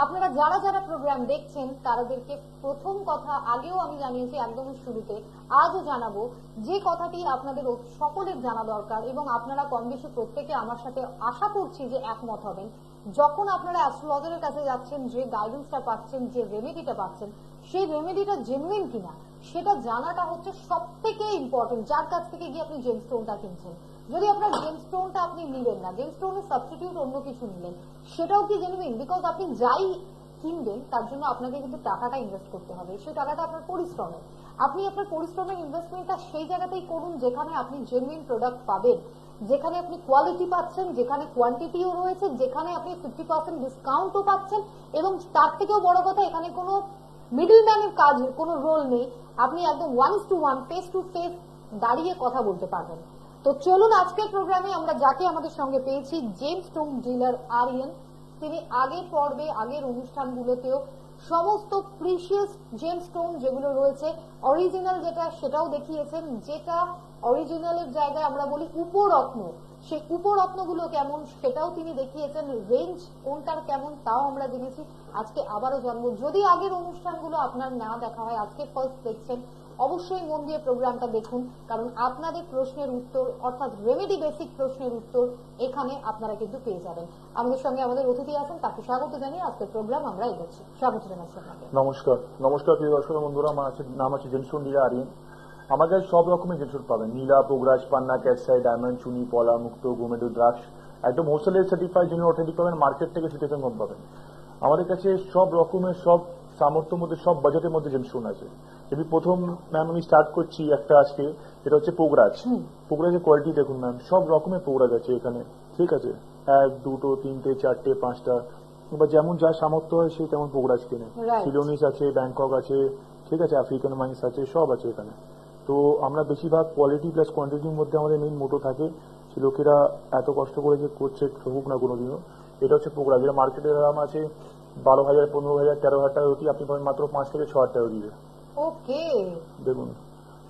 আপনারা যারা যারা প্রোগ্রাম দেখছেন তাদেরকে প্রথম কথা আগেও আমি জানিয়েছি একদম শুরুতে, আজও জানাব যে কথাটি আপনাদের সকলের জানা দরকার এবং আপনারা কম বেশি প্রত্যেকে আমার সাথে আশা করছি যে একমত হবেন। যখন আপনারা অ্যাস্ট্রোলজারের কাছে যাচ্ছেন, যে গাইডেন্সটা পাচ্ছেন, যে রেমেডিটা পাচ্ছেন, সেই রেমেডিটা জেনুইন কিনা, সেটা জানাটা হচ্ছে সব থেকে ইম্পর্টেন্ট যার কাছ থেকে গিয়ে আপনি জেমস্টোনটা কিনছেন। যদি আপনার জেমস্টোনটা আপনি নিলেন না জেমস্টোনের সাবস্টিটিউট অন্য কিছু নিলেন, সেটাও কি জেনুইন বিকজ আপনি যাই কিনবেন, তার জন্য আপনাকে কিন্তু টাকাটা ইনভেস্ট করতে হবে। সেই টাকাটা আপনার পরিশ্রমের আপনি আপনার পরিশ্রমের ইনভেস্টমেন্টটা সেই জায়গাতেই করুন যেখানে আপনি জেনুইন প্রোডাক্ট পাবেন। যেখানে আপনি কোয়ালিটি পাচ্ছেন, যেখানে কোয়ান্টিটিও রয়েছে, যেখানে আপনি ফিফটি পার্সেন্ট ডিসকাউন্টও পাচ্ছেন এবং তার থেকেও বড় কথা, এখানে কোনো মিডল ম্যানের কাজ, কোনো রোল নেই। আপনি একদম one to one face to face দাঁড়িয়ে কথা বলতে পারবেন। তো চলুন আজকের প্রোগ্রামে আমরা যাকে আমাদের সঙ্গে পেয়েছি জেমস স্টোন ডিলার আরিয়ান তিনি আগের পর্বে, আগের অনুষ্ঠানগুলোতেও সমস্ত প্রিশিয়াস জেম স্টোন যেগুলো রয়েছে অরিজিনাল যেটা সেটাও দেখিয়েছেন, যেটা অরিজিনালের জায়গায় আমরা বলি উপরত্ন। সেই উপরত্নগুলো কেমন সেটাও তিনি দেখিয়েছেন রেঞ্জ কোনটার কেমন তাও আমরা জেনেছি। আজকে আবারও জানব। যদি আগের অনুষ্ঠানগুলো আপনার না দেখা হয়, আজকে ফার্স্ট দেখছেন অবশ্যই মন দিয়ে প্রোগ্রামটা দেখুন, কারণ আপনাদের প্রশ্নের উত্তর, অর্থাৎ রেমেডি বেসিক প্রশ্নের উত্তর এখানে আপনারা কিন্তু পেয়ে যাবেন। আমাদের সঙ্গে আমাদের অতিথি আছেন, তাকে স্বাগত জানিয়ে আজকের প্রোগ্রাম আমরা এগোচ্ছি। স্বাগত জানাচ্ছি নমস্কার। নমস্কার, প্রিয় দর্শক বন্ধুরা, আমার আছে নাম আছে জেমসুন নীলা আরিয়ান আমাদের সব রকমের জেমসুন পাবেন। নীলা পোগরাজ পান্না ক্যাসাই ডায়মন্ড, চুনি, পলা, মুক্ত গোমেডু দ্রাক্ষ, একদম হোলসেলের সার্টিফাইড জেনুইন অথেন্টিক পাবেন মার্কেট থেকে সিটিজেন কম পাবেন। আমাদের কাছে সব রকমের, সব সামর্থ্যের মধ্যে, সব বাজেটের মধ্যে জেমসুন আছে। যদি প্রথম ম্যাম আমি স্টার্ট করছি একটা আজকে এটা হচ্ছে পোগরাজ। পোগরাজের কোয়ালিটি দেখুন ম্যাম সব রকমের পোগরাজ আছে এখানে ঠিক আছে? এক দুটো তিনটে চারটে পাঁচটা এবার যেমন যা সামর্থ্য হয় সে তেমন পোগরাজ কেনে. সিলোনিস আছে ব্যাংকক আছে ঠিক আছে? আফ্রিকান মাইন্স আছে সব আছে এখানে। তো আমরা বেশিরভাগ কোয়ালিটি প্লাস কোয়ান্টিটির মধ্যে আমাদের মেইন মোটো থাকে। যে লোকেরা এত কষ্ট করে যে করছে ঠকুক না কোনোদিনও। এটা হচ্ছে পোকরা যেটা মার্কেটের দাম আছে বারো হাজার পনেরো হাজার তেরো হাজার টাকা অতি আপনি পাবেন মাত্র পাঁচ থেকে ছ হাজার টাকা দিয়ে ওকে দেখুন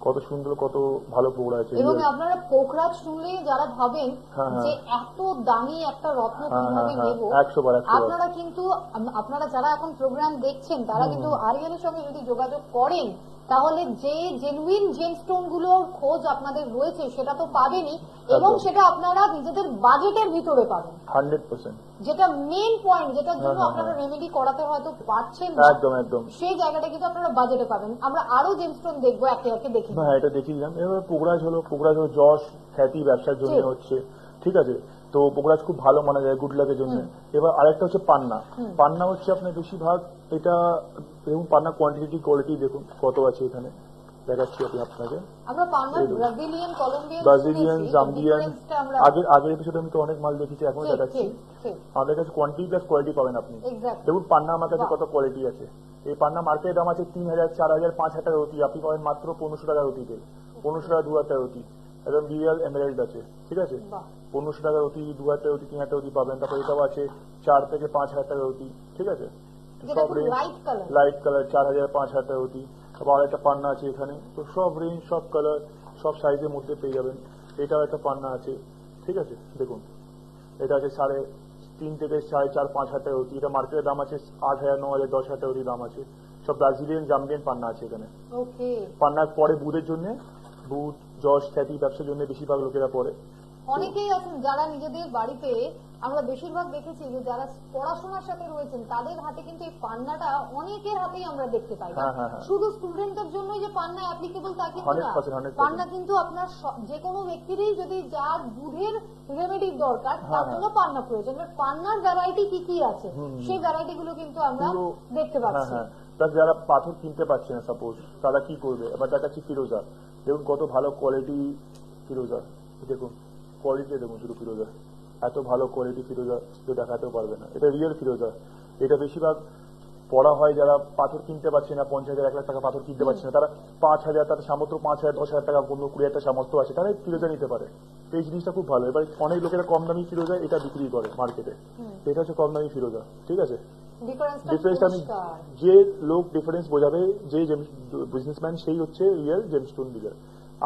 কত সুন্দর কত ভালো পোকরা আছে এবং আপনারা পোকরা শুনলেই যারা ভাবেন হ্যাঁ, হ্যাঁ। যে এত দামি একটা রত্ন হ্যাঁ, কীভাবে নেব। আপনারা কিন্তু আপনারা যারা এখন প্রোগ্রাম দেখছেন তারা কিন্তু আরিয়ানের সঙ্গে যদি যোগাযোগ করেন তাহলে যে জেনুইন জেমস্টোনগুলোর খোঁজ আপনাদের রয়েছে সেটা তো পাবেনই এবং সেটা আপনারা নিজেদের বাজেটের ভিতরে পাবেন। Hundred percent. যেটা মেন পয়েন্ট যেটার জন্য হ্যাঁ, হ্যাঁ, আপনারা হ্যাঁ। রেমেডি করাতে হয়তো পারছেন একদম একদম। সেই জায়গাটা কিন্তু আপনারা বাজেটে পাবেন। আমরা আরও জেমস্টোন দেখব একে একে দেখি হ্যাঁ এটা দেখিয়েছিলাম। এবার পোকরাজ হলো পোকরাজ হলো যশ খ্যাতি ব্যবসার জন্য হচ্ছে। ঠিক আছে? তো পোকরাজ খুব ভালো মানা যায় গুড লাকের জন্য। এবার আরেকটা হচ্ছে পান্না। পান্না হচ্ছে আপনার বেশিরভাগ এটা দেখুন পান্না কোয়ান্টিটি কোয়ালিটি দেখুন কত আছে এখানে। দেখাচ্ছি আমি আপনাকে। ব্রাজিলিয়ান জাম্বিয়ান আগের আগের এপিসোডে আমি তো অনেক মাল দেখেছি এখন দেখাচ্ছি। আমাদের কাছে কোয়ান্টিটি প্লাস কোয়ালিটি পাবেন আপনি। দেখুন পান্না আমার কাছে কত কোয়ালিটি আছে। এই পান্না মার্কেটের দাম আছে তিন হাজার চার হাজার পাঁচ হাজার টাকা অতি আপনি পাবেন মাত্র পনেরোশো টাকার অতিতে পনেরোশো টাকা দু হাজার টাকা অতি একদম রিয়েল এমারেল্ড আছে। ঠিক আছে? পনেরোশো টাকার অতি দু হাজার টাকা অতি তিন হাজার টাকা অতি পাবেন। তারপর এটাও আছে চার থেকে পাঁচ হাজার টাকা অতি ঠিক আছে? সব রেঞ্জ লাইট কালার চার হাজার পাঁচ হাজার টাকা অতি তারপর আরেকটা পান্না আছে এখানে। তো সব রেঞ্জ সব কালার সব সাইজের মধ্যে পেয়ে যাবেন। এটাও একটা পান্না আছে। ঠিক আছে? দেখুন। এটা আছে সাড়ে তিন থেকে সাড়ে চার পাঁচ হাজার টাকা অতি এটা মার্কেটের দাম আছে আট হাজার ন হাজার দশ হাজার টাকা অতি দাম আছে। সব ব্রাজিলিয়ান জাম্বিয়ান পান্না আছে এখানে। পান্নার পরে বুধের জন্য বুধ যশ খ্যাতি ব্যবসার জন্য বেশিরভাগ লোকেরা পরে। অনেকেই আছেন যারা নিজেদের বাড়িতে আমরা বেশিরভাগ দেখেছি যে যারা পড়াশোনার সাথে রয়েছেন তাদের হাতে কিন্তু এই পান্নাটা অনেকের হাতেই আমরা দেখতে পাই। হ্যাঁ, হ্যাঁ, হ্যাঁ। শুধু স্টুডেন্টদের জন্যই যে পান্না অ্যাপ্লিকেবল তা কিন্তু না। 100%, 100% পান্না কিন্তু আপনার যে কোনো ব্যক্তিরই যদি যার দুধের রেমেডির দরকার তার জন্য পান্না প্রয়োজন। পান্নার ভ্যারাইটি কি কি আছে? সেই ভ্যারাইটি গুলো কিন্তু আমরা দেখতে পাচ্ছি। যারা পাথর কিনতে পারছে না সাপোজ তারা কি করবে? এবার দেখাচ্ছি ফিরোজা দেখুন কত ভালো কোয়ালিটি ফিরোজা দেখুন কোয়ালিটি দেখুন শুধু ফিরোজা এত ভালো কোয়ালিটি ফিরোজা কেউ দেখাতেও পারবে না। এটা রিয়েল ফিরোজা এটা বেশিরভাগ পড়া হয় যারা পাথর কিনতে পারছে না পঞ্চাশ হাজার এক লাখ টাকা পাথর কিনতে পারছে না তারা পাঁচ হাজার তাদের সামর্থ্য পাঁচ হাজার দশ হাজার টাকা পনেরো কুড়ি হাজার সামর্থ্য আছে তারা ফিরোজা নিতে পারে। এই জিনিসটা খুব ভালো। এবার অনেক লোকেরা কম দামি ফিরোজা এটা বিক্রি করে মার্কেটে এটা হচ্ছে কম দামি ফিরোজা ঠিক আছে? ডিফারেন্সটা আমি যে লোক ডিফারেন্স বোঝাবে যে বিজনেসম্যান সেই হচ্ছে রিয়েল জেমস্টোন ডিলার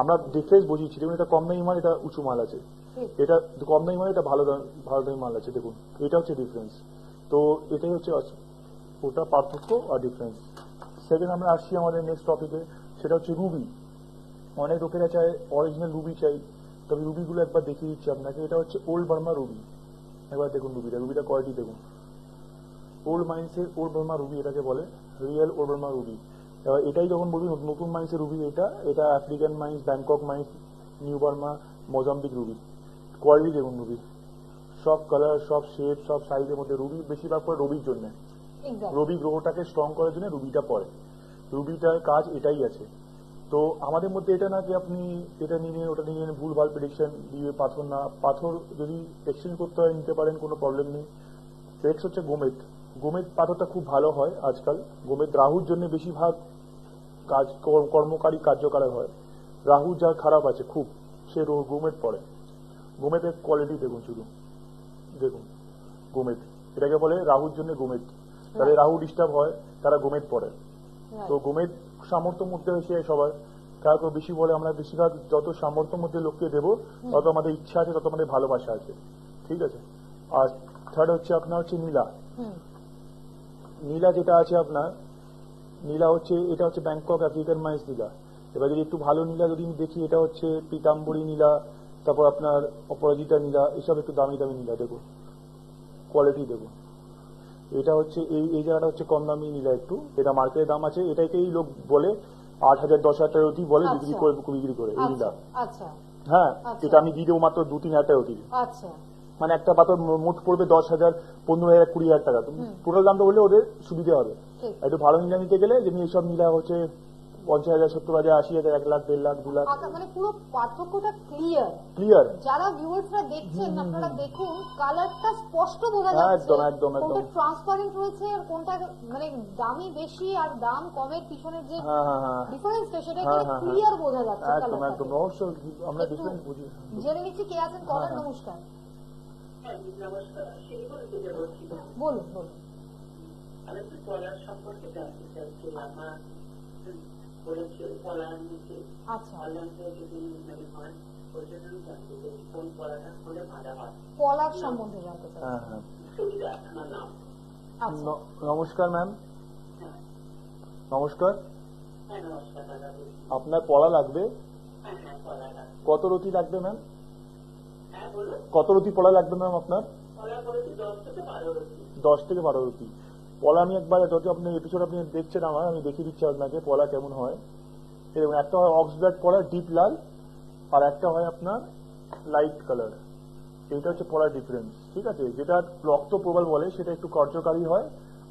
আমরা ডিফারেন্স বুঝিয়েছি দেখুন এটা কম দামি মাল এটা উঁচু মাল আছে। এটা কম দামি মাল, এটা ভালো ভালো দামি মাল আছে, দেখুন। এটা হচ্ছে ডিফারেন্স তো এটাই হচ্ছে ওটা পার্থক্য আর ডিফারেন্স সেকেন্ড আমরা আসছি আমাদের নেক্সট টপিকে সেটা হচ্ছে রুবি। অনেক লোকেরা চায় অরিজিনাল রুবি চাই। তবে রুবিগুলো একবার দেখিয়ে দিচ্ছি আপনাকে। এটা হচ্ছে ওল্ড বার্মা রুবি। একবার দেখুন রুবিটা। রুবিটা কোয়ালিটি দেখুন। ওল্ড মাইন্সের ওল্ড বার্মা রুবি এটাকে বলে। Real old Burma ruby. এটাই যখন বলবি নতুন মাইন্সের রুবি এটা এটা African mines Bangkok mines new Burma Mozambique ruby. Quality দেখুন রুবি সব কালার সব শেপ সব সাইজের মধ্যে রুবি বেশিরভাগ পরে রবির জন্য। রবি গ্রহটাকে স্ট্রং করার জন্য রুবিটা পড়ে রুবিটার কাজ এটাই আছে। তো আমাদের মধ্যে এটা না যে আপনি এটা নিয়ে নিন, ওটা নিয়ে নিন, ভুল ভালো প্রেডিকশন দিয়ে পাথর না পাথর যদি এক্সচেঞ্জ করতে হয় নিতে পারেন কোনো প্রবলেম নেই। ফেক্স হচ্ছে গোমেদ গোমেদ পাথরটা খুব ভালো হয় আজকাল। গোমেদ রাহুর জন্য বেশিরভাগ কাজ কর- কর্মকারী কার্যকারক হয়। রাহু যা খারাপ আছে খুব সে রো- গোমেদ পড়ে গোমেদের কোয়ালিটি দেখুন শুধু। দেখুন গোমেদ এটাকে বলে রাহুর জন্য গোমেদ তাহলে রাহু ডিস্টার্ব হয় তারা গোমেদ পড়ে। তো গোমেদ সামর্থ্যের মধ্যে হয়েছে সবার কারা তো বেশি বলে আমরা বেশিরভাগ যত সামর্থ্যের মধ্যে লোককে দেবো তত আমাদের ইচ্ছা আছে তত আমাদের ভালোবাসা আছে। ঠিক আছে? আর থার্ড হচ্ছে আপনার হচ্ছে নীলা। নীলা যেটা আছে আপনার নীলা হচ্ছে এটা হচ্ছে ব্যাংকক আফ্রিকান মাইন্স নীলা। এবার যদি একটু ভালো নীলা যদি আমি দেখি এটা হচ্ছে পিতাম্বরী নীলা তারপর আপনার অপরাজিতা নীলা এসব একটু দামি দামি নীলা দেখুন। কোয়ালিটি দেখুন। এটা হচ্ছে এই এই জায়গাটা হচ্ছে কম দামি নীলা একটু। এটা মার্কেটের দাম আছে। এটাকেই লোক বলে আট হাজার দশ হাজার টাকা অতি বলে বিক্রি আচ্ছা। করে বিক্রি করে এই নীলা আচ্ছা। হ্যাঁ আচ্ছা। এটা আমি দিয়ে দেবো মাত্র দু তিন হাজার টাকা অতি। মানে একটা পাথর মোট পড়বে দশ হাজার পনেরো হাজার কুড়ি হাজার টাকা। টোটাল দামটা বললে ওদের সুবিধা হবে। একটু ভালো নীলা নিতে গেলে যেমনি এইসব নীলা হচ্ছে পঞ্চাশ হাজার সত্তর হাজার আশি হাজার এক লাখ দেড় লাখ দু লাখ। আচ্ছা, মানে পুরো পার্থক্যটা ক্লিয়ার ক্লিয়ার যারা ভিউয়ার্সরা দেখছেন আপনারা দেখুন কালারটা স্পষ্ট বোঝা যাচ্ছে। একদম, একদম। কোনটা ট্রান্সপারেন্ট রয়েছে আর কোনটা মানে দামি বেশি আর দাম কমের পিছনের যে হ্যাঁ হ্যাঁ হ্যাঁ। ডিফারেন্সটা সেটা হ্যাঁ, হ্যাঁ, ক্লিয়ার বোঝা যাচ্ছে একদম একদম। অবশ্যই আমরা ডিফারেন্স বুঝি। জেনে নিচ্ছি কে আছেন। কলার। নমস্কার। হ্যাঁ, বলুন বলুন। আমি একটু সম্পর্কে জানতে চাচ্ছি আমার পড়ার নিচে আচ্ছা। যদি মানে হয় হয়। কলার সম্বন্ধে জানতে চাই। হ্যাঁ হ্যাঁ। সুবিধা আমার নাম? আচ্ছা। ন- নমস্কার ম্যাম। হ্যাঁ। নমস্কার। হ্যাঁ আপনার পড়া লাগবে? কত রতি লাগবে ম্যাম? হ্যাঁ কত রতি পড়া লাগবে ম্যাম আপনার? দশ থেকে বারো রয়েছি দশ থেকে বারো রতি। পলা আমি একবার যত আপনি এপিসোড আপনি দেখছেন আমার, আমি দেখিয়ে দিচ্ছি আপনাকে পলা কেমন হয়। এরকম একটা হয় অক্সব্ল্যাক পলা ডিপ লাল, আর একটা হয় আপনার লাইট কালার এইটা হচ্ছে পলার ডিফারেন্স ঠিক আছে? যেটা রক্ত প্রবাল বলে, সেটা একটু কার্যকারী হয়,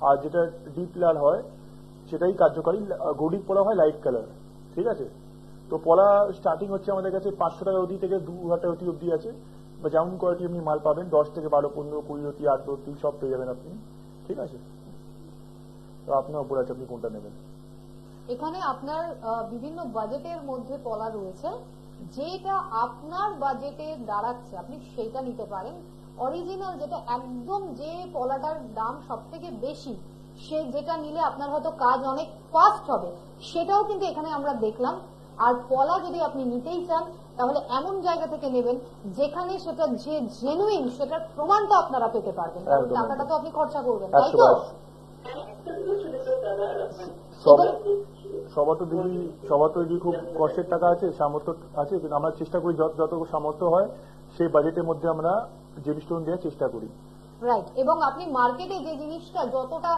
আর যেটা ডিপ লাল হয়, সেটাই কার্যকারী। গরিব পলা হয় লাইট কালার ঠিক আছে? তো পলা স্টার্টিং হচ্ছে আমাদের কাছে পাঁচশো টাকা অতি থেকে দু হাজার টাকা অতি অব্দি আছে। বা যেমন কোয়ালিটি আপনি মাল পাবেন, দশ থেকে বারো, পনেরো, কুড়ি অতি আট অতি সব পেয়ে যাবেন আপনি, ঠিক আছে? তো আপনার উপর আছে আপনি কোনটা নেবেন? এখানে আপনার বিভিন্ন বাজেটের মধ্যে পলা রয়েছে যেটা আপনার বাজেটে দাঁড়াচ্ছে আপনি সেটা নিতে পারেন। অরিজিনাল যেটা একদম যে পলাটার দাম সব থেকে বেশি সে যেটা নিলে আপনার হয়তো কাজ অনেক ফাস্ট হবে সেটাও কিন্তু এখানে আমরা দেখলাম। আর পলা যদি আপনি নিতেই চান তাহলে এমন জায়গা থেকে নেবেন যেখানে সেটা যে জেনুইন সেটার প্রমাণটা আপনারা পেতে পারবেন। টাকাটা তো আপনি খরচা করবেন তাই তো? সবার তো দিদি সবার তো দিদি খুব কষ্টের টাকা আছে সামর্থ্য আছে কিন্তু আমরা চেষ্টা করি যত যত সামর্থ্য হয় সেই বাজেটের মধ্যে আমরা জেম স্টোন দেওয়ার চেষ্টা করি। রাইট এবং আপনি মার্কেটে যে জিনিসটা যতটা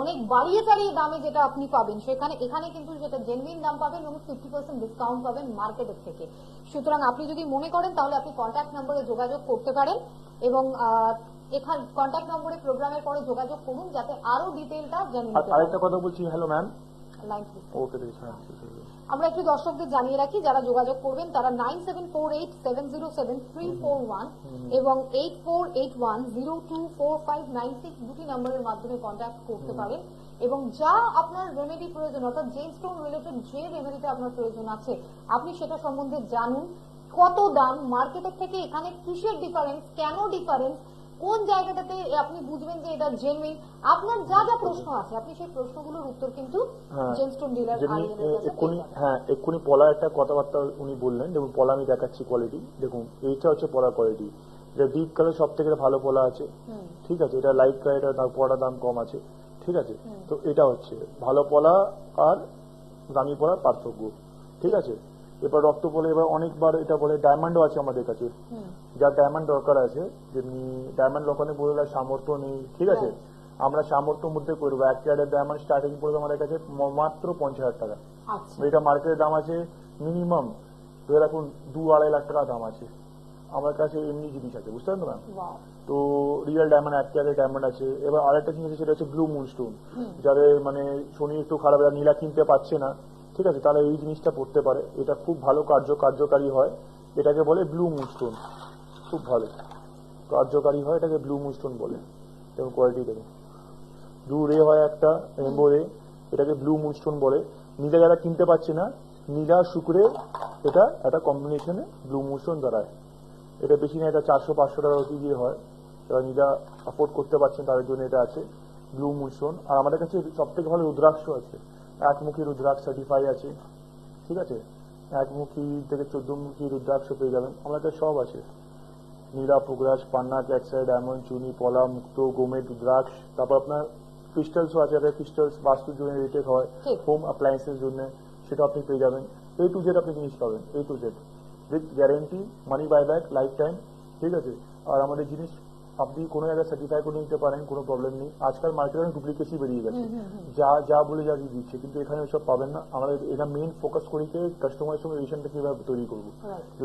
অনেক বাড়িয়ে চাড়িয়ে দামে যেটা আপনি পাবেন সেখানে এখানে কিন্তু সেটা জেনুইন দাম পাবেন এবং ফিফটি পার্সেন্ট ডিসকাউন্ট পাবেন মার্কেটের থেকে। সুতরাং আপনি যদি মনে করেন তাহলে আপনি কন্ট্যাক্ট নম্বরে যোগাযোগ করতে পারেন এবং এখানে কন্ট্যাক্ট নম্বরে প্রোগ্রামের পরে যোগাযোগ করুন যাতে আরও ডিটেলটা জেনে নিতে আরেকটা কথা বলছি হ্যালো ম্যাম ওকে আমরা একটু দর্শকদের জানিয়ে রাখি যারা যোগাযোগ করবেন তারা nine seven four eight seven zero seven three four one এবং eight four eight one zero two four five nine six দুটি নম্বরের মাধ্যমে কন্ট্যাক্ট করতে পারেন। এবং যা আপনার রেমেডি প্রয়োজন অর্থাৎ জেন স্টোন রিলেটেড যে রেমেডিটা আপনার প্রয়োজন আছে আপনি সেটা সম্বন্ধে জানুন। কত দাম? মার্কেটের থেকে এখানে কিসের ডিফারেন্স কেন ডিফারেন্স কোন জায়গাটাতে আপনি বুঝবেন যে এটা জেনুইন আপনার যা যা প্রশ্ন আছে আপনি সেই প্রশ্নগুলোর উত্তর কিন্তু। জেনস্টোন ডিলার কাছে এক্ষুনি হ্যাঁ এক্ষুনি পলা একটা কথাবার্তা উনি বললেন। দেখুন পলা আমি দেখাচ্ছি কোয়ালিটি দেখুন এইটা হচ্ছে পলার কোয়ালিটি এটা ডিপ কালার সব থেকে ভালো পলা আছে। ঠিক আছে এটা লাইট কালার এটা দাম পড়ার দাম কম আছে। ঠিক ঠিক আছে তো এটা হচ্ছে। ভালো পলা আর দামি পলার পার্থক্য। ঠিক আছে? এবার রক্ত বলে এবার অনেকবার এটা বলে ডায়মন্ডও আছে আমাদের কাছে। যার ডায়মন্ড দরকার আছে যেমনি ডায়মন্ড দোকানে বলে দেয় সামর্থ্য নেই ঠিক আছে? আমরা সামর্থ্যের মধ্যে করব। এক ক্যারেটের ডায়মন্ড স্টার্টিং পড়বে আমাদের কাছে মাত্র পঞ্চাশ হাজার টাকা। আচ্ছা। এটা মার্কেটের দাম আছে মিনিমাম ধরে রাখুন দু আড়াই লাখ টাকা দাম আছে। আমার কাছে এমনি জিনিস আছে বুঝতে পারেন ম্যাম তো রিয়েল ডায়মন্ড এক ক্যারেট ডায়মন্ড আছে। এবার আরেকটা জিনিস আছে সেটা হচ্ছে ব্লু মুনস্টোন যাদের মানে শনি একটু খারাপ নীলা কিনতে পারছে না। ঠিক আছে, তাহলে এই জিনিসটা পড়তে পারে। এটা খুব ভালো কার্য, কার্যকারী হয়। এটাকে বলে ব্লু মুস্টোন খুব ভালো। কার্যকারী হয় এটাকে ব্লু মুস্টোন বলে। এবং কোয়ালিটি দেখুন। ব্লু রে হয় একটা রেনবো রে এটাকে ব্লু মুনস্টোন বলে। নীলা যারা কিনতে পারছে না, নীলা, শুক্রে, এটা একটা কম্বিনেশনে ব্লু মুনস্টোন দাঁড়ায়। এটা বেশি না, এটা চারশো, পাঁচশো টাকা অতি দিয়ে হয়। যারা নিজা অ্যাফোর্ড করতে পারছেন, তাদের জন্য এটা আছে ব্লু মুনস্টোন আর আমাদের কাছে সব থেকে ভালো রুদ্রাক্ষ আছে। একমুখী রুদ্রাক্ষ সার্টিফাই আছে। ঠিক আছে? একমুখী থেকে চোদ্দমুখী রুদ্রাক্ষ পেয়ে যাবেন। আমাদের কাছে সব আছে। নীলা পুগরাজ পান্না ক্যাক্সাই ডায়মন্ড চুনি পলা মুক্ত গোমেট রুদ্রাক্ষ। তারপর আপনার ক্রিস্টালসও আছে। যাদের ক্রিস্টালস বাস্তুর জন্য রেটেড হয়। হোম অ্যাপ্লায়েন্সের জন্য সেটা আপনি পেয়ে যাবেন। এ টু জেড আপনি জিনিস পাবেন। A to Z with guarantee money buy back lifetime ঠিক আছে? আর আমাদের জিনিস আপনি কোনো জায়গায় সার্টিফাই করে নিতে পারেন কোনো প্রবলেম নেই। আজকাল মার্কেটে অনেক ডুপ্লিকেসি বেরিয়ে গেছে। যা যা বলে যা দিয়ে দিচ্ছে কিন্তু এখানে ওসব পাবেন না। আমাদের এটা মেইন ফোকাস করি যে কাস্টমারের সঙ্গে রিলেশনটা কীভাবে তৈরি করব।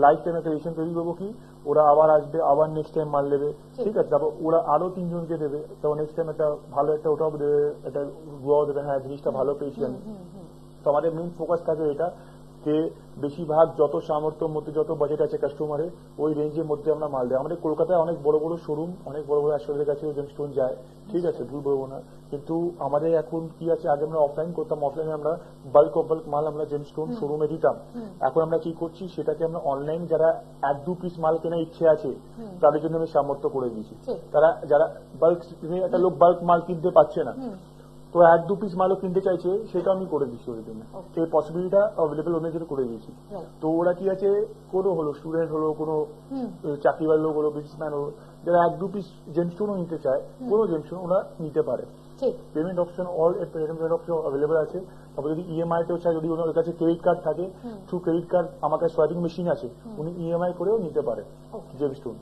লাইফ টাইম একটা রিলেশন তৈরি করব কি? ওরা আবার আসবে আবার নেক্সট টাইম মাল নেবে। ঠিক। আছে? তারপর ওরা আরও তিনজনকে দেবে। তো নেক্সট টাইম একটা ভালো একটা ওটাও দেবে একটা গুয়াও দেবে। হ্যাঁ জিনিসটা ভালো পেয়েছি আমি তো আমাদের মেইন ফোকাস থাকে এটা। যে বেশিরভাগ যত সামর্থ্যের মধ্যে যত বাজেট আছে কাস্টমারের ওই রেঞ্জের মধ্যে আমরা মাল দেয় আমাদের কলকাতায় অনেক বড় বড় শোরুম অনেক বড় বড় অ্যাসোসের কাছে জেম স্টোন যায়। ঠিক আছে ভুল বলব না। কিন্তু আমাদের এখন কি আছে আগে আমরা অফলাইন করতাম অফলাইনে আমরা বাল্ক অফ বাল্ক মাল আমরা জেম স্টোন শোরুমে দিতাম। এখন আমরা কি করছি সেটাকে আমরা অনলাইন যারা এক দু পিস মাল কেনার ইচ্ছে আছে তাদের জন্য আমি সামর্থ্য করে দিয়েছি। তারা যারা বাল্ক একটা লোক বাল্ক মাল কিনতে পারছে না তো এক দু পিস মালও কিনতে চাইছে সেটা আমি করে দিচ্ছি ওদের জন্য। Okay. এই পসিবিলিটা অ্যাভেলেবল ওদের জন্য করে দিয়েছি। তো ওরা কি আছে কোনো হলো স্টুডেন্ট হলো কোনো চাকরিবার লোক হলো বিজনেসম্যান হলো যারা এক দু পিস জেমস্টোনও নিতে চায় কোনো জেমস্টোন ওরা নিতে পারে। Payment option all payment option available আছে। তারপর যদি ইএমআই তেও চায় যদি ওনার কাছে ক্রেডিট কার্ড থাকে থ্রু ক্রেডিট কার্ড আমার কাছে সোয়াইপিং মেশিন আছে উনি ইএমআই করেও নিতে পারে. জেমস্টোন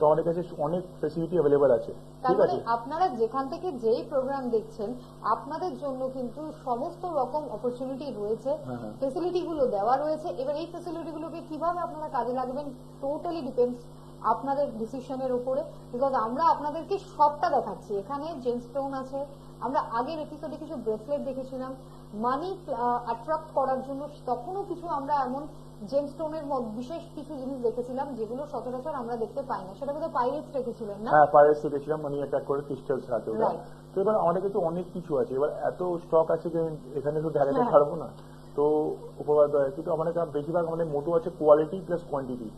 তো আমাদের কাছে অনেক ফেসিলিটি অ্যাভেলেবল আছে। ঠিক আছে? আপনারা যেখান থেকে যেই প্রোগ্রাম দেখছেন আপনাদের জন্য কিন্তু সমস্ত রকম অপরচুনিটি রয়েছে। হ্যাঁ, হ্যাঁ। ফেসিলিটি গুলো দেওয়া রয়েছে। এবার এই ফেসিলিটি গুলোকে কীভাবে আপনারা কাজে লাগবেন টোটালি ডিপেন্ডস আপনাদের ডিসিশনের উপরে। বিকজ আমরা আপনাদেরকে সবটা দেখাচ্ছি। এখানে জেমস্টোন আছে। আমরা আগের এপিসোডে কিছু ব্রেসলেট দেখেছিলাম। মানি অ্যাট্রাক্ট করার জন্য তখনও কিছু আমরা এমন জেমস্টোনের বিশেষ কিছু জিনিস দেখেছিলাম যেগুলো সচরাচর আমরা দেখতে পাই না। সেটা বোধহয় পাইরেটস রেখেছিলেন না? হ্যাঁ পাইরেটস গেছিলাম মানে অ্যাটাক করে ক্রিস্টাল আছে ওটা তো এবার আমাদের কাছে অনেক কিছু আছে। এবার এত স্টক আছে যে এখানে তো দেখাতে হ্যাঁ। পারব না। তো উপবাদ হয় কিন্তু আমাদের বেশিরভাগ আমাদের মোটো আছে কোয়ালিটি প্লাস কোয়ান্টিটি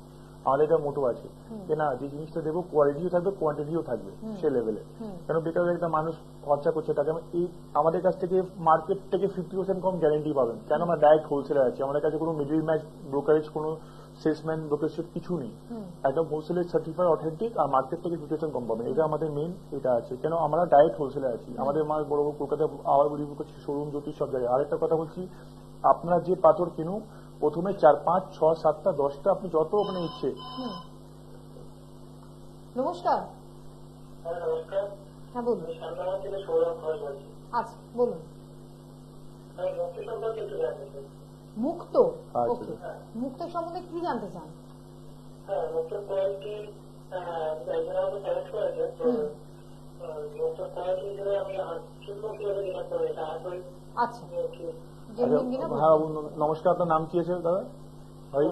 এটা মোটো আছে। যে না যে জিনিসটা দেবো কোয়ালিটিও থাকবে কোয়ান্টিটিও থাকবে সে লেভেলে কেন? বেকার একটা মানুষ খরচা করছে তাকে এই আমাদের কাছ থেকে মার্কেট থেকে ফিফটি পার্সেন্ট কম গ্যারেন্টি পাবেন। কেন? আমরা ডাইরেক্ট হোলসেলার আছে। আমাদের কাছে কোনো মিডিল ম্যাচ ব্রোকারেজ কোনো সেলসম্যান ব্রোকারেজ কিছু নেই। একদম হোলসেলের সার্টিফাইড অথেন্টিক আর মার্কেট থেকে ফিফটি পার্সেন্ট কম পাবেন। এটা আমাদের মেন এটা আছে। কেন? আমরা ডাইরেক্ট হোলসেলার আছি। আমাদের মাল বড় বড় কলকাতা আবার করছি শোরুম জ্যোতি সব জায়গায়। আরেকটা কথা বলছি আপনার যে পাথর কিনুন প্রথমে চার পাঁচ ছ সাতটা দশটা আপনি যত ওখানে ইচ্ছে। নমস্কার। হ্যাঁ হ্যাঁ বলুন। আচ্ছা বলুন। আমি মুক্তি আচ্ছা। ওকে। মুক্ত সম্বন্ধে কি জানতে চান? হ্যাঁ আচ্ছা। আচ্ছা। হ্যাঁ নমস্কার আপনার নাম কি আছে দাদা? ভাই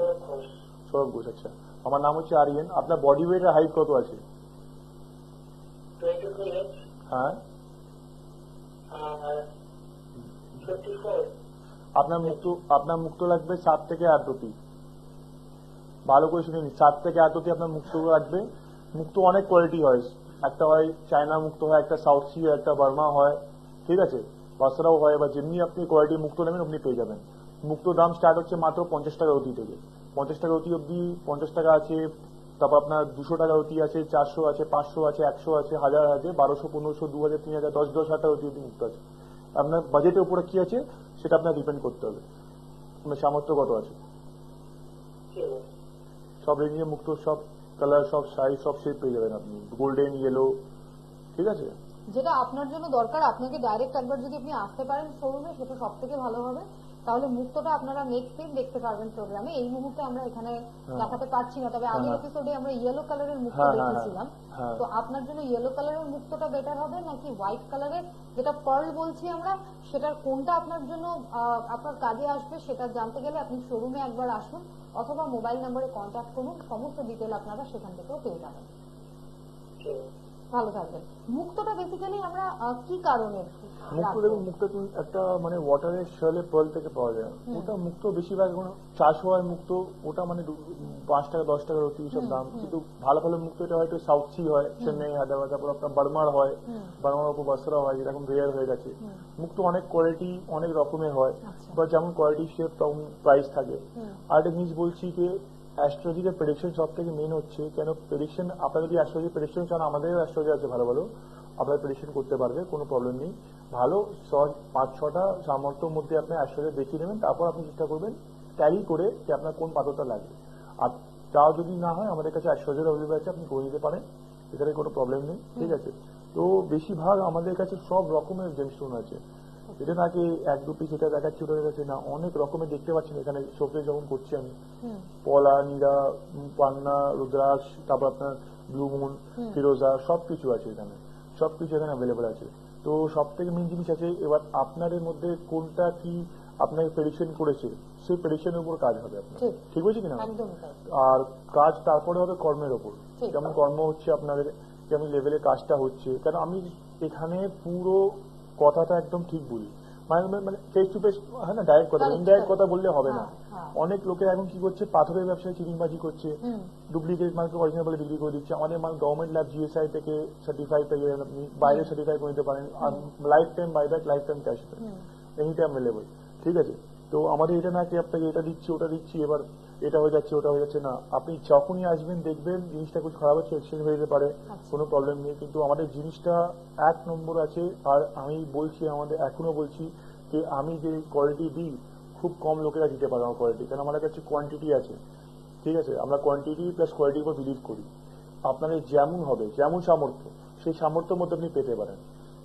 সৌরভ ঘোষ আচ্ছা। আমার নাম হচ্ছে আরিয়ান। আপনার বডি ওয়েট আর হাইট কত আছে? হ্যাঁ। ফোর আপনার মুক্ত আপনার মুক্ত লাগবে সাত থেকে আট রতি ভালো করে শুনে নিন সাত থেকে আট রতি আপনার মুক্ত লাগবে। মুক্ত অনেক কোয়ালিটি হয়। একটা হয় চায়না মুক্ত হয় একটা সাউথ সি একটা বার্মা হয়। ঠিক আছে? বাসরাও হয় বা যেমনি আপনি কোয়ালিটি মুক্ত নেবেন আপনি পেয়ে যাবেন। মুক্ত দাম স্টার্ট হচ্ছে মাত্র পঞ্চাশ টাকা অতি থেকে। পঞ্চাশ টাকা অতি অব্দি পঞ্চাশ টাকা আছে, তারপর আপনার দুশো টাকা অতি আছে, চারশো আছে, পাঁচশো আছে, একশো আছে, হাজার আছে, বারোশো, পনেরোশো, দু হাজার, তিন হাজার, দশ দশ হাজার টাকা অতি অব্দি মুক্ত আছে। আপনার বাজেটের উপরে কি আছে, সেটা আপনার ডিপেন্ড করতে হবে। আপনার সামর্থ্য কত আছে? সব রেঞ্জে মুক্ত, সব কালার সব সাইজ সব শেপ পেয়ে যাবেন আপনি। গোল্ডেন ইয়েলো ঠিক আছে? যেটা আপনার জন্য দরকার আপনাকে ডাইরেক্ট একবার যদি আপনি আসতে পারেন শোরুমে সেটা সব থেকে ভালো হবে। তাহলে মুক্তটা আপনারা নেক্সট দিন দেখতে পারবেন প্রোগ্রামে এই মুহূর্তে আমরা এখানে দেখাতে পারছি না তবে আগের হ্যাঁ। এপিসোডে আমরা ইয়েলো কালারের মুক্ত হ্যাঁ, হ্যাঁ, দেখেছিলাম। হ্যাঁ। তো আপনার জন্য ইয়েলো কালারের মুক্তটা বেটার হবে নাকি হোয়াইট কালারের যেটা পার্ল বলছি আমরা সেটার কোনটা আপনার জন্য আহ, আপনার কাজে আসবে সেটা জানতে গেলে আপনি শোরুমে একবার আসুন অথবা মোবাইল নম্বরে কন্ট্যাক্ট করুন। সমস্ত ডিটেল আপনারা সেখান থেকেও পেয়ে যাবেন। ভালো থাকবেন মুক্তটা বেসিক্যালি আমরা কি কারণে মুক্ত দেখুন মুক্ত তুমি একটা মানে ওয়াটারের শেলে পার্ল থেকে পাওয়া যায়। ওটা মুক্ত বেশিরভাগ এখন চারশো হয় মুক্ত। ওটা মানে পাঁচ টাকা দশ টাকার অতি সব দাম। কিন্তু ভালো ভালো মুক্ত এটা হয়তো সাউথ সি হয় চেন্নাই হায়দ্রাবাদ তারপর আপনার বার্মার হয়। বার্মার উপর বসরা হয় যেরকম রেয়ার হয়ে গেছে। মুক্ত অনেক কোয়ালিটি অনেক রকমের হয়। আচ্ছা। বা যেমন কোয়ালিটি শেপ তেমন প্রাইস থাকে। আর একটা জিনিস বলছি যে অ্যাস্ট্রোলজির প্রেডিকশন সব থেকে মেন হচ্ছে কেন প্রেডিকশন আপনারা যদি অ্যাস্ট্রোলজি প্রেডিকশন চান আমাদের অ্যাস্ট্রোলজি আছে, ভালো ভালো। আপনারা প্রেডিকশন করতে পারবে, কোনো প্রবলেম নেই। ভালো পাঁচ, ছটা সামর্থ্যের মধ্যে আপনি অ্যাস্ট্রোলজি দেখিয়ে নেবেন, তারপর আপনি চেষ্টা করবেন ট্যালি করে যে আপনার কোন পাথরটা লাগবে। আর তাও যদি না হয়, আমাদের কাছে অ্যাস্ট্রোলজি অ্যাভেলেবল আছে, আপনি করে নিতে পারেন এখানে কোনো প্রবলেম নেই, ঠিক আছে? তো বেশিরভাগ আমাদের কাছে সব রকমের জেমস্টোন আছে। এটা নাকি এক দু পিস এটা দেখাচ্ছি ওটা দেখাচ্ছি না অনেক রকমের দেখতে পাচ্ছেন এখানে শোকে যখন করছি আমি পলা নীরা পান্না রুদ্রাক্ষ তারপর আপনার ব্লু মুন ফিরোজা সবকিছু আছে এখানে। সবকিছু এখানে অ্যাভেলেবল আছে। তো সব থেকে মেন জিনিস আছে এবার আপনাদের মধ্যে কোনটা কি আপনাকে প্রেডিকশন করেছে সেই প্রেডিকশনের উপর কাজ হবে আপনার। ঠিক। বলছি কিনা? আর কাজ তারপরে হবে কর্মের ওপর। যেমন কর্ম হচ্ছে আপনাদের যেমন লেভেলে কাজটা হচ্ছে। কেন আমি এখানে পুরো কথাটা একদম ঠিক বলি। মানে মানে ফেস টু ফেস হ্যাঁ না ডাইরেক্ট কথা ইনডাইরেক্ট কথা বললে হবে না। হ্যাঁ, হ্যাঁ। অনেক লোকে এখন কি করছে পাথরের ব্যবসায় চিটিংবাজি করছে। ডুপ্লিকেট মালকে অরিজিনাল বলে বিক্রি করে দিচ্ছে। আমাদের মাল গভর্নমেন্ট ল্যাব জিএসআই থেকে সার্টিফাই পেয়ে যাবেন আপনি বাইরে সার্টিফাই করে নিতে পারেন। Lifetime buyback lifetime cash any time available ঠিক আছে? তো আমাদের এটা না কি আপনাকে এটা দিচ্ছি ওটা দিচ্ছি এবার এটা হয়ে যাচ্ছে ওটা হয়ে যাচ্ছে না। আপনি যখনই আসবেন দেখবেন জিনিসটা খুব খারাপ হচ্ছে এক্সচেঞ্জ হয়ে যেতে পারে আচ্ছা। কোনো প্রবলেম নেই। কিন্তু আমাদের জিনিসটা এক নম্বর আছে আর আমি বলছি আমাদের এখনও বলছি যে আমি যে কোয়ালিটি দিই খুব কম লোকেরা দিতে পারে আমার কোয়ালিটি কারণ আমাদের কাছে কোয়ান্টিটি আছে। ঠিক আছে? আমরা কোয়ান্টিটি প্লাস কোয়ালিটির উপর বিলিভ করি। আপনাদের যেমন হবে যেমন সামর্থ্য সেই সামর্থ্যের মধ্যে আপনি পেতে পারেন।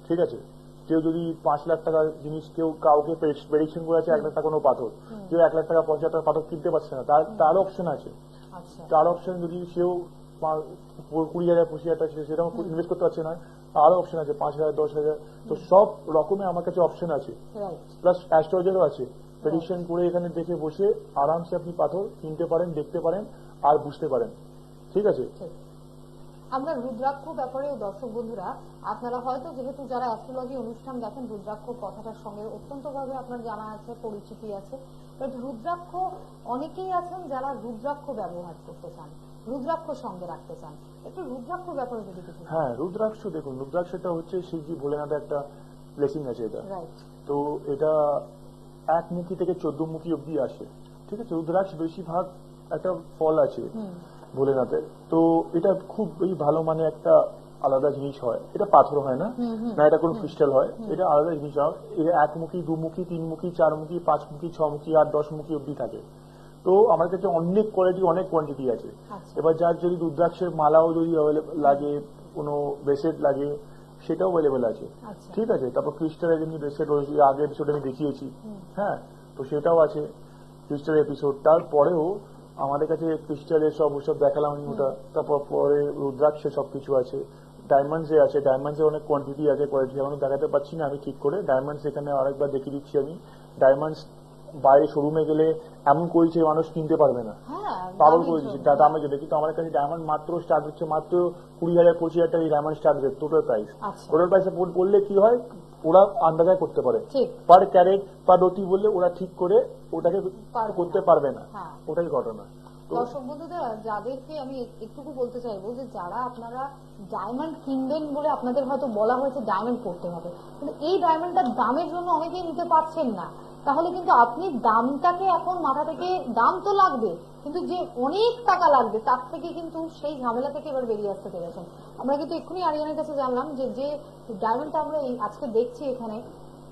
ঠিক আছে? কেউ যদি পাঁচ লাখ টাকার জিনিস কেউ কাউকে প্রেডিকশন করে আছে এক লাখ টাকা কোনো পাথর। কেউ এক লাখ টাকা পঞ্চাশ টাকা পাথর কিনতে পারছে না। তার তার অপশন আছে। আচ্ছা। তার অপশন যদি সেও কুড়ি হাজার পঁচিশ হাজার টাকা সে- সেরকম ইনভেস্ট করতে পারছে না তারও অপশন আছে পাঁচ হাজার দশ হাজার। তো সব রকমের আমার কাছে অপশন আছে। প্লাস অ্যাস্ট্রোলজারও আছে। প্রেডিকশন করে এখানে দেখে বসে আরামসে আপনি পাথর কিনতে পারেন দেখতে পারেন আর বুঝতে পারেন। ঠিক আছে? আমরা রুদ্রাক্ষ ব্যাপারে দর্শক বন্ধুরা আপনারা হয়তো যেহেতু যারা অ্যাস্ট্রোলজি অনুষ্ঠান দেখেন রুদ্রাক্ষ কথাটার সঙ্গে অত্যন্তভাবে আপনার জানা আছে পরিচিতি আছে। বাট রুদ্রাক্ষ অনেকেই আছেন যারা রুদ্রাক্ষ ব্যবহার করতে চান রুদ্রাক্ষ সঙ্গে রাখতে চান। একটু রুদ্রাক্ষ ব্যাপারে যদি কিছু হ্যাঁ রুদ্রাক্ষ দেখুন রুদ্রাক্ষটা হচ্ছে শিবজি ভোলেনাথের একটা ব্লেসিং আছে এটা। রাইট তো এটা এক একমুখী থেকে চোদ্দ মুখী অব্দি আসে। ঠিক আছে রুদ্রাক্ষ বেশিরভাগ একটা ফল আছে। ভোলেনাথের। তো এটা খুব ভালো মানে একটা আলাদা জিনিস হয়। এটা পাথর হয় না না এটা কোনো ক্রিস্টাল হয় এটা আলাদা জিনিস হয়। এটা একমুখী দুমুখী তিনমুখী চারমুখী পাঁচমুখী ছমুখী আর দশমুখী অব্দি থাকে। তো আমার কাছে অনেক কোয়ালিটি অনেক কোয়ান্টিটি আছে। আচ্ছা। এবার যার যদি রুদ্রাক্ষের মালাও যদি লাগে কোনো ব্রেসলেট লাগে সেটাও অ্যাভেলেবেল আছে। আচ্ছা। ঠিক আছে তারপর ক্রিস্টালের যেমনি ব্রেসলেট রয়েছে আগে এপিসোড আমি দেখিয়েছি। হ্যাঁ তো সেটাও আছে। ক্রিস্টাল এপিসোড তারপরেও আমাদের কাছে ক্রিস্টালের সব ওসব দেখালাম আমি ওটা। তারপর পরে রুদ্রাক্ষের সব কিছু আছে। ডায়মন্ডস এ আছে। ডায়মন্ডস এর অনেক কোয়ান্টিটি আছে কোয়ালিটি আমি দেখাতে পারছি না আমি ঠিক করে। ডায়মন্ডস এখানে আরেকবার দেখিয়ে দিচ্ছি আমি। ডায়মন্ডস বাইরে শোরুমে গেলে এমন করেছে মানুষ কিনতে পারবে না। হ্যাঁ পাগল করে। দিচ্ছে দামে যেটা কিন্তু আমার কাছে ডায়মন্ড মাত্র স্টার্ট হচ্ছে মাত্র কুড়ি হাজার পঁচিশ হাজার টাকা ডায়মন্ড স্টার্ট হচ্ছে টোটাল প্রাইস। টোটাল প্রাইসে বললে কি হয়? ওরা আন্দাজায় করতে পারে। পার ক্যারেট পার রতি বললে ওরা ঠিক করে ওটাকে করতে পারবে না। হ্যাঁ। ওটাই ঘটনা। দর্শক বন্ধুদের যাদেরকে আমি একটুকু বলতে চাইব যে যারা আপনারা ডায়মন্ড কিনবেন বলে আপনাদের হয়তো বলা হয়েছে ডায়মন্ড করতে হবে। কিন্তু এই ডায়মন্ডটার দামের জন্য অনেকেই নিতে পারছেন না। তাহলে কিন্তু আপনি দামটাকে এখন মাথা থেকে দাম তো লাগবে কিন্তু যে অনেক টাকা লাগবে তার থেকে কিন্তু সেই ঝামেলা থেকে এবার বেরিয়ে আসতে পেরেছেন। আমরা কিন্তু এক্ষুনি আরিয়ানের কাছে জানলাম যে যে ডায়মন্ডটা আমরা আজকে দেখছি এখানে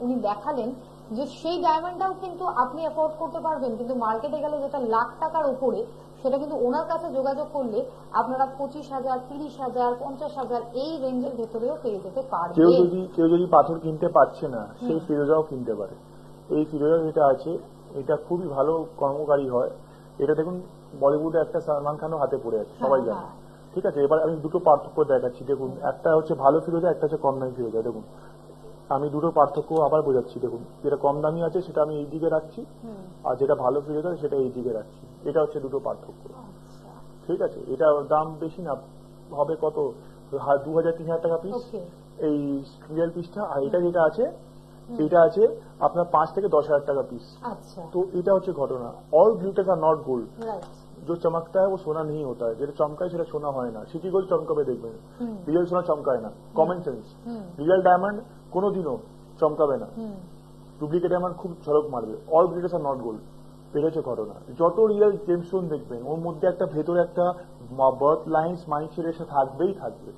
উনি দেখালেন যে সেই ডায়মন্ডটাও কিন্তু আপনি অ্যাফোর্ড করতে পারবেন কিন্তু মার্কেটে গেলে যেটা লাখ টাকার উপরে সেটা কিন্তু ওনার কাছে যোগাযোগ করলে আপনারা পঁচিশ হাজার তিরিশ হাজার পঞ্চাশ হাজার এই রেঞ্জের ভেতরেও পেয়ে যেতে কেউ পারবেন যদি কেউ যদি পাথর কিনতে পারছে না সেই ফিরোজাও কিনতে পারে। এই ফিরোজা যেটা আছে এটা খুবই ভালো কর্মকারী হয়। এটা দেখুন বলিউডে একটা সালমান খানও হাতে পড়ে আছে সবাই হ্যাঁ, জানে। হ্যাঁ। ঠিক আছে? এবার আমি দুটো পার্থক্য দেখাচ্ছি। দেখুন একটা হচ্ছে ভালো ফিরোজা একটা হচ্ছে কম দামি ফিরোজা দেখুন আমি দুটো পার্থক্য আবার বোঝাচ্ছি। দেখুন যেটা কম দামি আছে সেটা আমি এই দিকে রাখছি। আর যেটা ভালো ফিরোজা সেটা এই দিকে রাখছি। এটা হচ্ছে দুটো পার্থক্য। আচ্ছা। ঠিক আছে? এটা দাম বেশি না হবে কত? দু হাজার তিন হাজার টাকা পিস এই রিয়েল পিসটা আর এটা যেটা আছে এটা আছে আপনার পাঁচ থেকে দশ হাজার টাকা পিস তো এটা হচ্ছে ঘটনা। All glitters are not gold যে चमकता ও সোনা নেই হতা যেটা চমকায় সেটা সোনা হয় না। সিটি গোল্ড চমকাবে দেখবেন। রিয়েল সোনা চমকায় না। কমন সেন্স রিয়েল ডায়মন্ড কোনোদিনও চমকাবে না। ডুপ্লিকেট ডায়মন্ড খুব ঝলক মারবে। All glitters are not gold এটা ঘটনা। যত রিয়েল জেমস্টোন দেখবেন ওর মধ্যে একটা ভেতরে একটা বার্থ লাইন্স মাইন্ড থাকবেই থাকবে।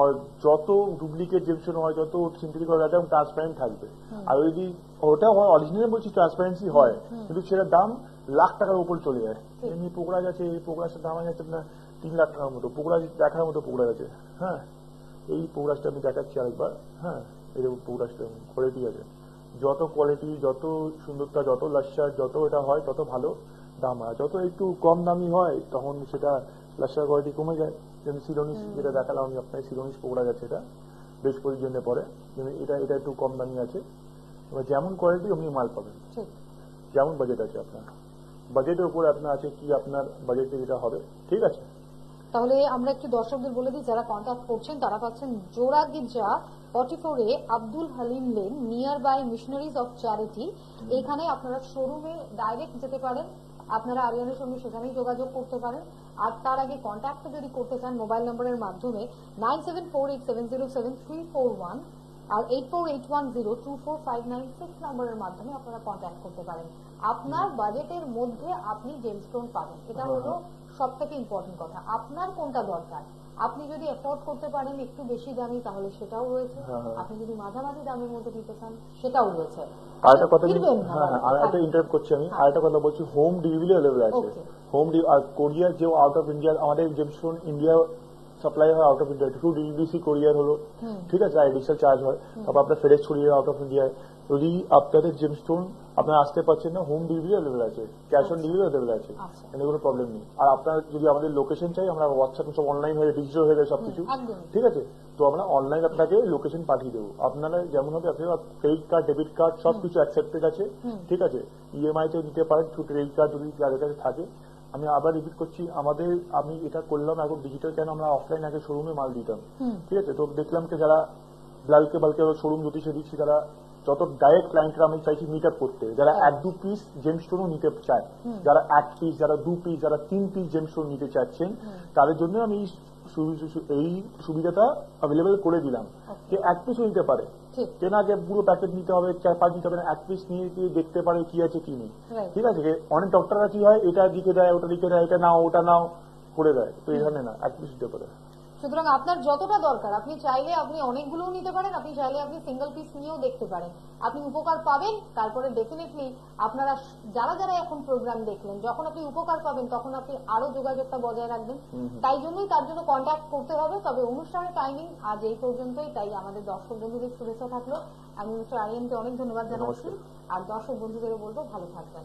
আর যত ডুপ্লিকেট জেমস্টোন হয় যত সিনথেটিক হয় একদম ট্রান্সপারেন্ট থাকবে। আর যদি ওটা হয় অরিজিনাল বলছি ট্রান্সপারেন্সি হয় কিন্তু সেটার দাম লাখ টাকার উপর চলে যায়। এমনি পোকরাজ আছে এই পোকরাজটার দাম আছে আপনার তিন লাখ টাকার মতো। পোকরাজ দেখার মতো পোকরাজ আছে। হ্যাঁ? এই পোকরাজটা আমি দেখাচ্ছি আরেকবার। হ্যাঁ? এরকম পোকরাজটা কোয়ালিটি আছে। যত কোয়ালিটি যত সুন্দরতা যত লাস্সার যত এটা হয় তত ভালো দাম হয়। যত একটু কম দামি হয় তখন সেটা লাস্সার কোয়ালিটি কমে যায়। যেমন সিলোনিস যেটা দেখালাম আমি আপনার সিলোনিস পোকরাজ গেছে এটা বেশ পরিজনে পরে। এটা এটা একটু কম দামি আছে। এবার যেমন কোয়ালিটি অমনি মাল পাবেন। যেমন বাজেট আছে আপনার। বাজেটের উপর আপনার আছে কি আপনার বাজেটে যেটা হবে। ঠিক আছে? তাহলে আমরা একটু দর্শকদের বলে দিই যারা কন্ট্যাক্ট করছেন তারা পাচ্ছেন জোড়া গির্জা ফর্টি ফোরে Abdul Halim lane near by missionaries of charity এখানে আপনারা শোরুমে ডাইরেক্ট যেতে পারেন। আপনারা আরিয়ানের সঙ্গে সেখানেই যোগাযোগ করতে পারেন। আর তার আগে কন্ট্যাক্ট যদি করতে চান মোবাইল নম্বরের মাধ্যমে nine seven four eight seven zero seven three four one আর eight four eight one zero two four five nine six নম্বরের মাধ্যমে আপনারা কন্ট্যাক্ট করতে পারেন। আপনার বাজেটের মধ্যে আপনি জেমস্টোন পাবেন। এটা হলো সব থেকে ইম্পর্টেন্ট কথা। আপনার কোনটা দরকার? আপনি যদি এফোর্ড করতে পারেন একটু বেশি দামি তাহলে সেটাও রয়েছে। হ্যাঁ, হ্যাঁ। আপনি যদি মাঝামাঝি দামের মধ্যে নিতে চান সেটাও রয়েছে। আর একটা কথা হ্যাঁ আর একটা ইন্টারাপ্ট করছি আমি। আর একটা কথা বলছি হোম ডেলিভারি অ্যাভেলেবল আছে. হোম আর কোরিয়ার যে আউট অফ ইন্ডিয়া আমাদের জেমস্টোন ইন্ডিয়া সাপ্লাই হয় out of India to DBC courier হলো ঠিক আছে এডিশনাল চার্জ হয় তারপর আপনার ফেরেস কোরিয়ার আউট অফ ইন্ডিয়া যদি আপনাদের জেমস্টোন আপনারা আসতে পারছেন না হোম ডেলিভারি অ্যাভেলেবল আছে ক্যাশ অন ডেলিভারি অ্যাভেলেবল আছে আচ্ছা। এখানে কোনো প্রবলেম নেই আর আপনার যদি আমাদের লোকেশন চাই আমরা হোয়াটসঅ্যাপ সব অনলাইন হয়ে ডিজিটাল হয়ে গেছে সবকিছু। ঠিক আছে তো আমরা অনলাইন আপনাকে লোকেশন পাঠিয়ে দেবো আপনারা যেমন হবে আপনার ক্রেডিট কার্ড ডেবিট কার্ড সবকিছু অ্যাকসেপ্টেড আছে ঠিক আছে ইএমআই তে নিতে পারেন ক্রেডিট কার্ড যদি যাদের কাছে থাকে আমি আবার রিপিট করছি আমাদের আমি এটা করলাম এখন ডিজিটাল কেন আমরা অফলাইন আগে শোরুমে মাল দিতাম। ঠিক আছে? তো দেখলাম কি যারা বাল্কে বালকে শোরুম যদি সে দিচ্ছি তারা যত ডাইরেক্ট ক্লায়েন্টরা আমি চাইছি মিট আপ করতে যারা এক দু পিস জেম স্টোনও নিতে চায় যারা এক পিস যারা দু পিস যারা তিন পিস জেম স্টোন নিতে চাচ্ছেন তাদের জন্য আমি এই সুবিধাটা অ্যাভেলেবেল করে দিলাম। যে এক পিস নিতে পারে। কেনাকে কেন আগে পুরো প্যাকেট নিতে হবে চার পাঁচ নিতে হবে এক পিস নিয়ে গিয়ে দেখতে পারে কি আছে কি নেই। ঠিক আছে? অনেক ডক্টররা কি হয় এটা দিকে দেয় ওটা দিকে দেয় এটা নাও ওটা নাও করে দেয়। তো এখানে না এক পিস দিতে পারে। সুতরাং আপনার যতটা দরকার আপনি চাইলে আপনি অনেকগুলোও নিতে পারেন আপনি চাইলে আপনি সিঙ্গেল পিস নিয়েও দেখতে পারেন। আপনি উপকার পাবেন তারপরে ডেফিনেটলি আপনারা যারা যারা এখন প্রোগ্রাম দেখলেন যখন আপনি উপকার পাবেন তখন আপনি আরও যোগাযোগটা বজায় রাখবেন। তাই জন্যই তার জন্য কন্ট্যাক্ট করতে হবে তবে অনুষ্ঠানের টাইমিং আজ এই পর্যন্তই। তাই আমাদের দর্শক বন্ধুদের শুভেচ্ছা থাকল। আমি মিস্টার আরিয়ানকে অনেক ধন্যবাদ জানাচ্ছি। আর দর্শক বন্ধুদেরও বলব ভালো থাকবেন।